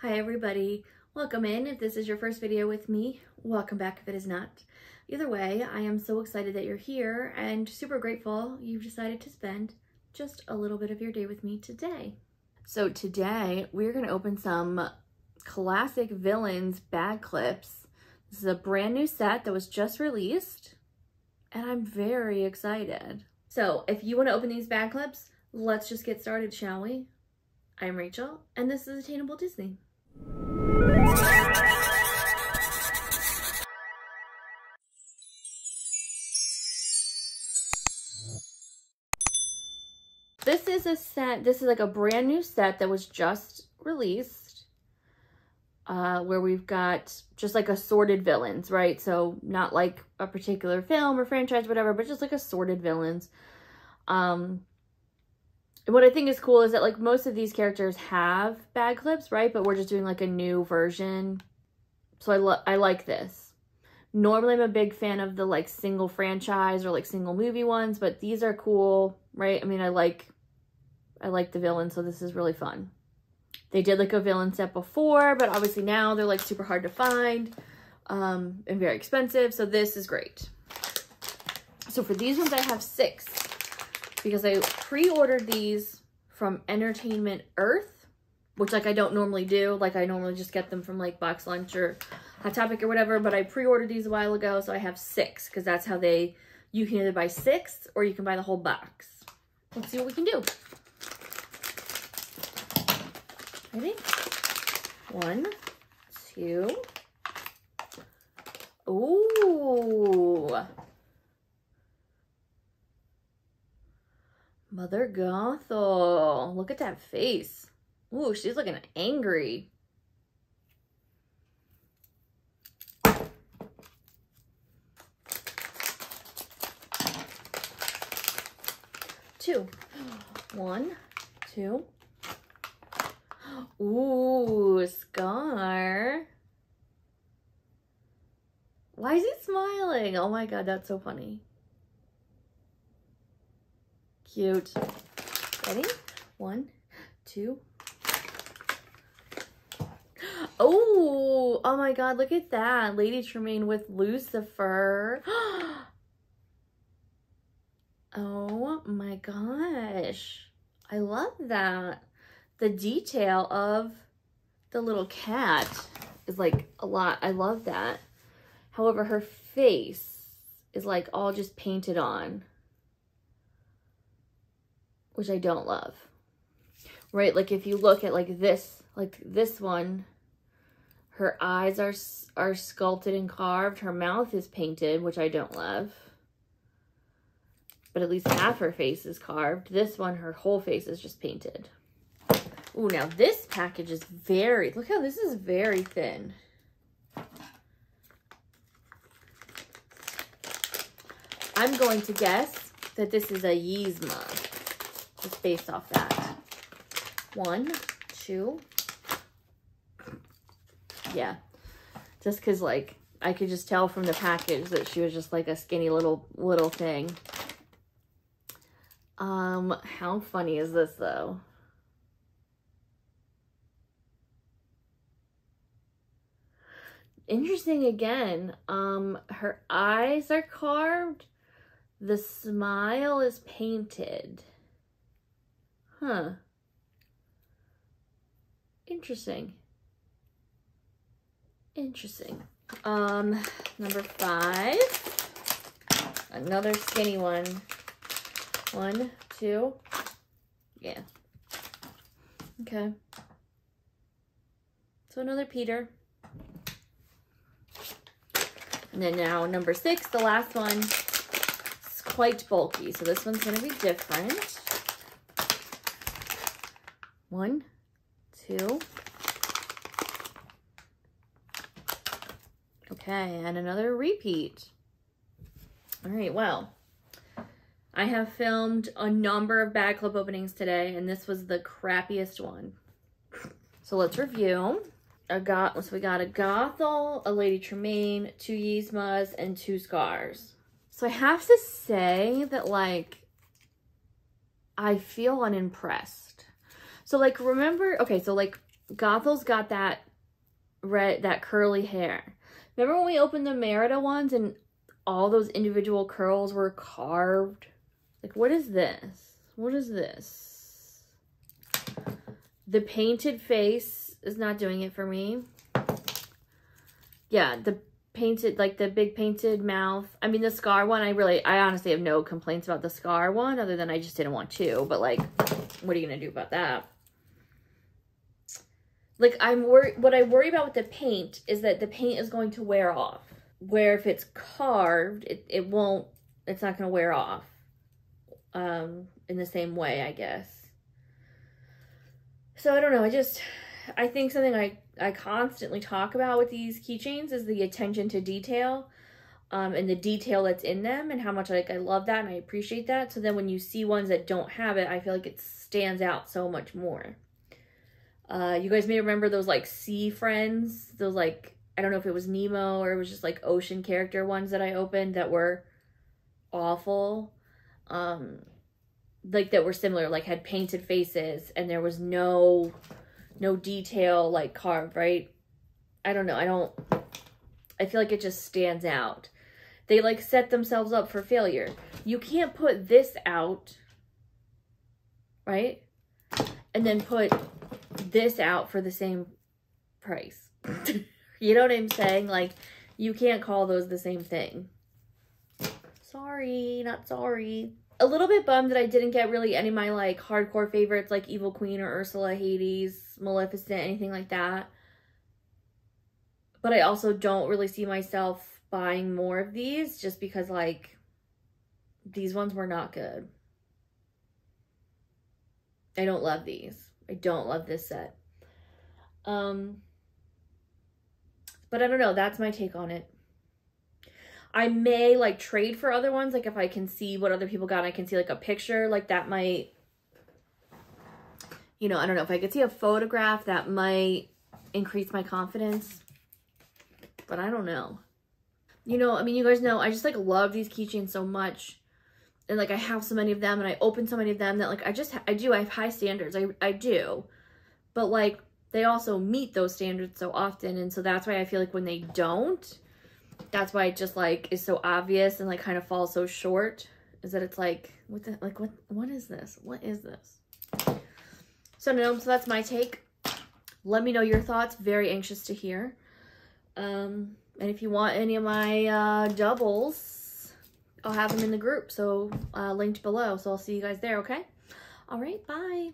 Hi everybody, welcome in. If this is your first video with me, welcome back if it is not. Either way, I am so excited that you're here and super grateful you've decided to spend just a little bit of your day with me today. So today we're gonna open some classic villains bag clips. This is a brand new set that was just released and I'm very excited. So if you wanna open these bag clips, let's just get started, shall we? I'm Rachel, and this is Attainable Disney. This is a set, this is like a brand new set that was just released, uh, where we've got just like assorted villains, right? So not like a particular film or franchise, whatever, but just like assorted villains. Um, and what I think is cool is that like most of these characters have bag clips, right? But we're just doing like a new version. So I, I like this. Normally I'm a big fan of the like single franchise or like single movie ones, but these are cool, right? I mean, I like, I like the villain, so this is really fun. They did like a villain set before, but obviously now they're like super hard to find um, and very expensive. So this is great. So for these ones, I have six because I pre-ordered these from Entertainment Earth, which like I don't normally do. Like I normally just get them from like Box Lunch or Hot Topic or whatever, but I pre-ordered these a while ago, so I have six because that's how they, you can either buy six or you can buy the whole box. Let's see what we can do. Ready? One, two. Ooh. Mother Gothel. Look at that face. Ooh, she's looking angry. Two. One, two. Ooh, Scar. Why is he smiling? Oh my god, that's so funny. Cute. Ready? One, two. Oh, oh my God, look at that. Lady Tremaine with Lucifer. oh my gosh. I love that. The detail of the little cat is like a lot. I love that. However, her face is like all just painted on which I don't love. Right? Like if you look at like this, like this one, her eyes are are sculpted and carved. Her mouth is painted, which I don't love. But at least half her face is carved. This one, her whole face is just painted. Oh, now this package is very, look how this is very thin. I'm going to guess that this is a Yzma just based off that. One, two. Yeah. Just because, like, I could just tell from the package that she was just, like, a skinny little, little thing. Um, how funny is this, though? Interesting again. Um, her eyes are carved. The smile is painted. Huh. Interesting. Interesting. Um, number five. Another skinny one. One, two. Yeah. Okay. So another Peter. And then now number six, the last one. It's quite bulky. So this one's going to be different. One, two. Okay, and another repeat. All right, well, I have filmed a number of bag clip openings today, and this was the crappiest one. So let's review. I got, so we got a Gothel, a Lady Tremaine, two Yzmas, and two Scars. So I have to say that, like, I feel unimpressed. So like, remember, okay, so like Gothel's got that red, that curly hair. Remember when we opened the Merida ones and all those individual curls were carved? Like, what is this? What is this? The painted face is not doing it for me. Yeah, the painted, like the big painted mouth. I mean, the scar one, I really, I honestly have no complaints about the scar one other than I just didn't want to. But like, what are you going to do about that? Like, I'm worried, what I worry about with the paint is that the paint is going to wear off. Where if it's carved, it, it won't, it's not going to wear off um, in the same way, I guess. So I don't know. I just, I think something I, I constantly talk about with these keychains is the attention to detail um, and the detail that's in them and how much like I love that and I appreciate that. So then when you see ones that don't have it, I feel like it stands out so much more. Uh, you guys may remember those like sea friends, those like, I don't know if it was Nemo or it was just like ocean character ones that I opened that were awful. Um, like that were similar, like had painted faces and there was no no detail like carved, right? I don't know. I don't, I feel like it just stands out. They like set themselves up for failure. You can't put this out, right? And then put this out for the same price. you know what I'm saying? Like, you can't call those the same thing. Sorry, not sorry a little bit bummed that I didn't get really any of my like hardcore favorites like Evil Queen or Ursula, Hades, Maleficent, anything like that. But I also don't really see myself buying more of these just because like these ones were not good. I don't love these. I don't love this set. Um but I don't know, that's my take on it. I may like trade for other ones. Like if I can see what other people got, I can see like a picture like that might, you know, I don't know if I could see a photograph that might increase my confidence, but I don't know. You know, I mean, you guys know, I just like love these keychains so much. And like I have so many of them and I open so many of them that like I just, I do, I have high standards. I, I do. But like they also meet those standards so often. And so that's why I feel like when they don't, that's why it just like is so obvious and like kind of falls so short is that it's like what the like what what is this what is this so no so that's my take let me know your thoughts very anxious to hear um and if you want any of my uh doubles i'll have them in the group so uh linked below. So i'll see you guys there okay? All right bye